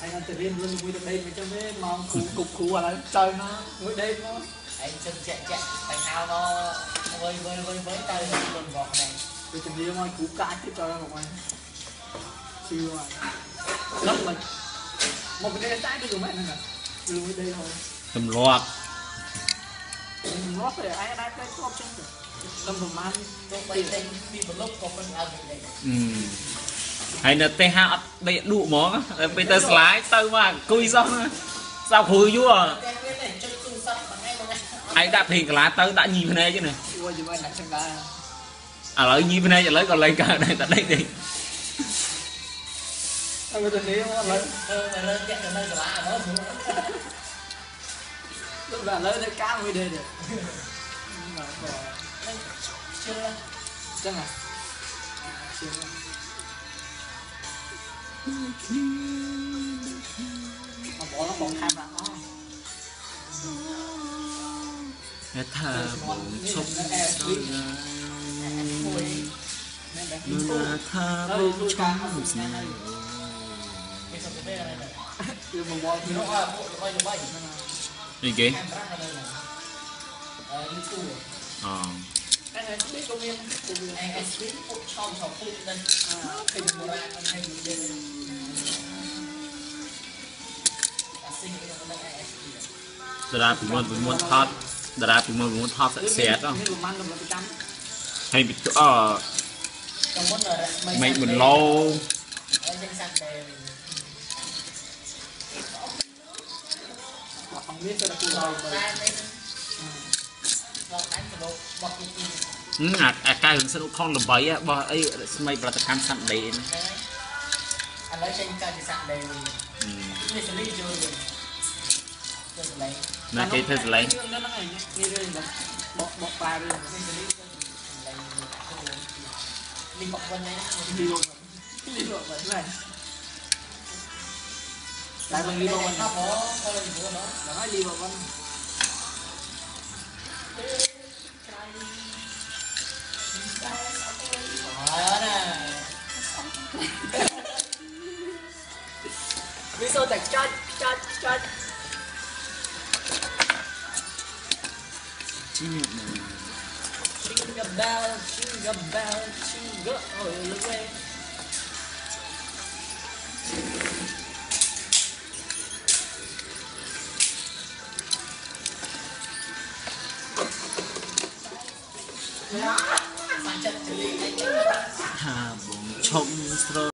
anh ăn từ đêm luôn mùi đêm mà trong thế mong cú cục cú à là trời nó mỗi đêm nó anh chân chạy chạy thằng nào nó vơi vơi vơi vơi tay nó luôn gọt này tôi chuẩn bị mà cú cá tiếp cho nó một anh siêu à lắm mình một cái tay tôi dùng mẹ nữa nè luôn đây đêm thôi tầm loạt មកទៅឯងអាចទៅធ្លាប់ចឹងទៅខ្ញុំប្រហែលទៅបីដេញពីប្លុកក៏មិនអើដេញហើយនៅទេហៅអត់ដេកដួកហ្មងដល់ពេលទៅស្លាយទៅមកអង្គុយសោះសោះគ្រូយូរអឯងដាក់ភ្លេងកាឡាទៅដាក់ញីភ្នែកហ្នឹងអូយយល់ដាក់ចឹងដែរឥឡូវញីភ្នែកឥឡូូវក៏លេងកើតដែរតែដេកទេអើទៅនេះឥឡូវទៅរើទៀតទៅនៅកាឡាហ្មង lớn cá mới đi được nhưng mà chưa lên chân à chưa bỏ nó bỏ tham là nó Nghe thơ bụng xúc đôi lời Như là thơ bụng អីគេអឺ YouTube អូ NSP ក៏មាន NSP ពួកឆោមឆោមពួកដឹងពេញបុរាណហើយយើងអាសិង្ហរបស់ NSP តារាពីមុនពីមុនថតតារាពីមុនពីមុនថតសាក់សែតហ្នឹងហើយពីអឺមិនមិនឡូយើងសាក់តែមានតែគូដល់ទៅអាអាកៅរឿងសិនុខនល្បីបោះអីស្មីផលិតកម្មសាំដេនឥឡូវចេញកើតសាំដេននេះសលីយល់ទៅសលីណាគេធ្វើសលីហ្នឹងហើយនេះរឿងបកបកប៉ារឿងនេះសលីលីបកវិញណាលីបកវិញណា Langsung lima man. Tapo, kalau di buka no. Nah, lima man. Bisa tak cat cat cat. Jingle bell, jingle bell, jingle all the way. ថាបងឆុងស្រ